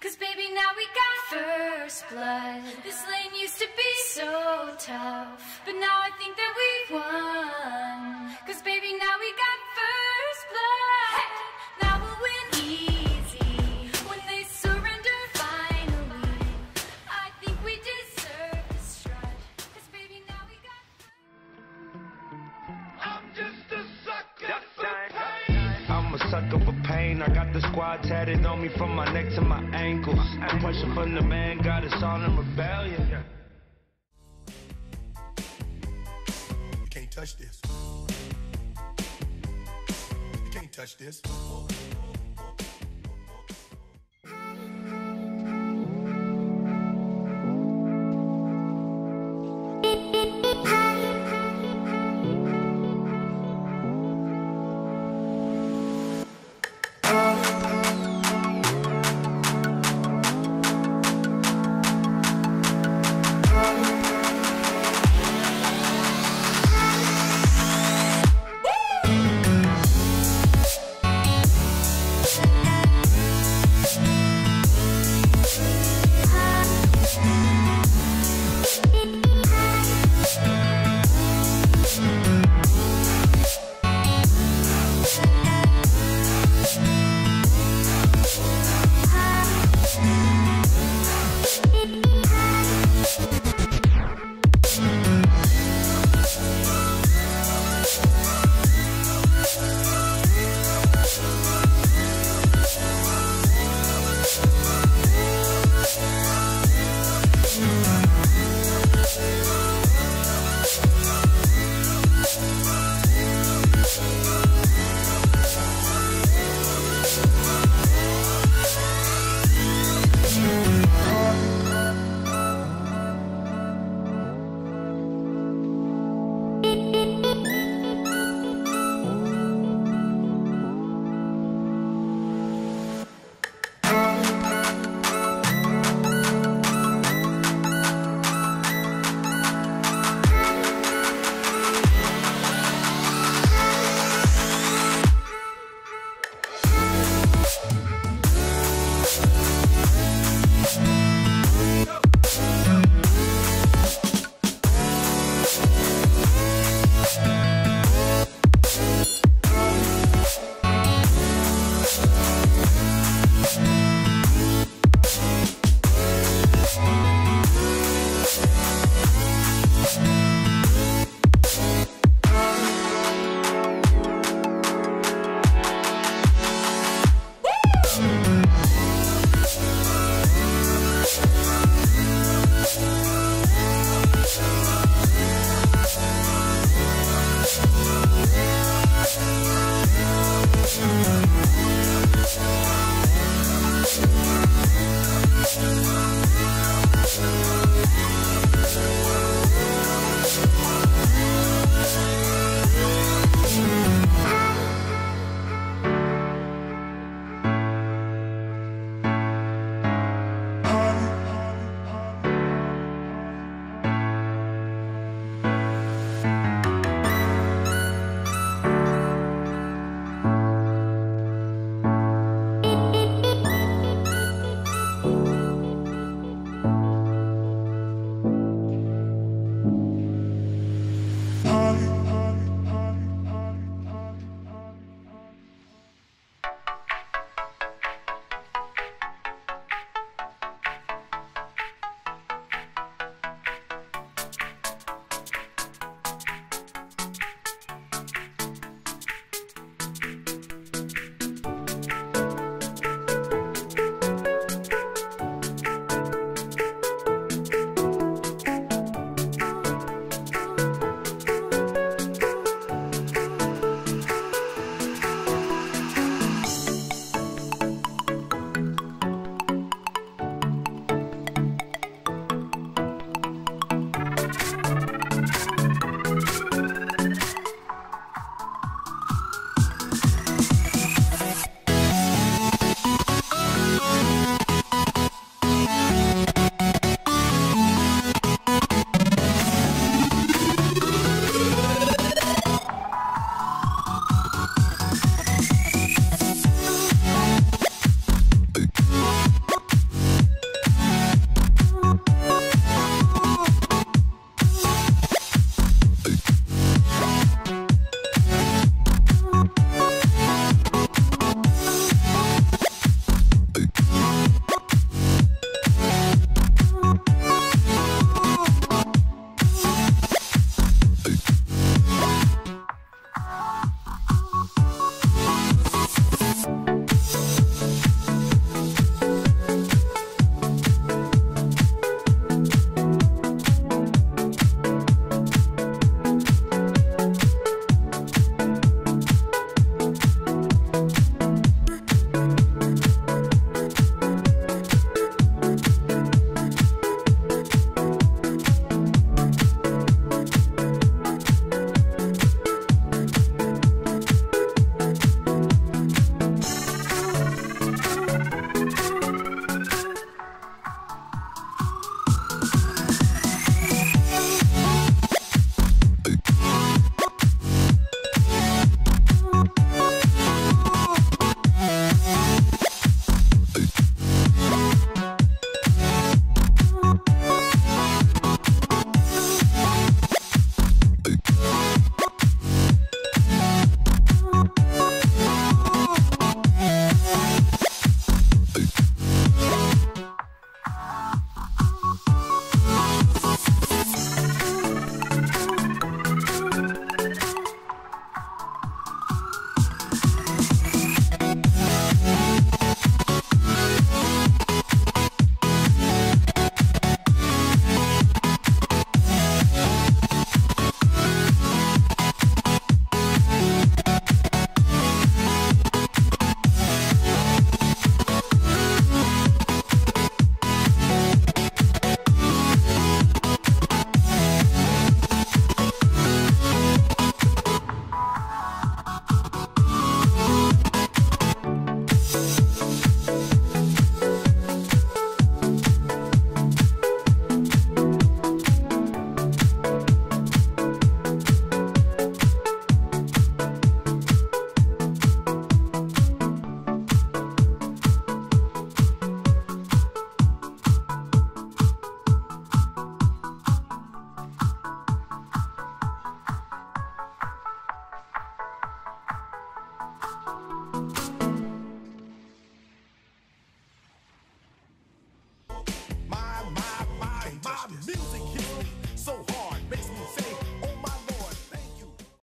Cause baby, now we got first blood. This lane used to be so tough. But now I think that we've won. Pain. I got the squad tatted on me from my neck to my ankles. And pressure from the man got us all in rebellion. You can't touch this. You can't touch this.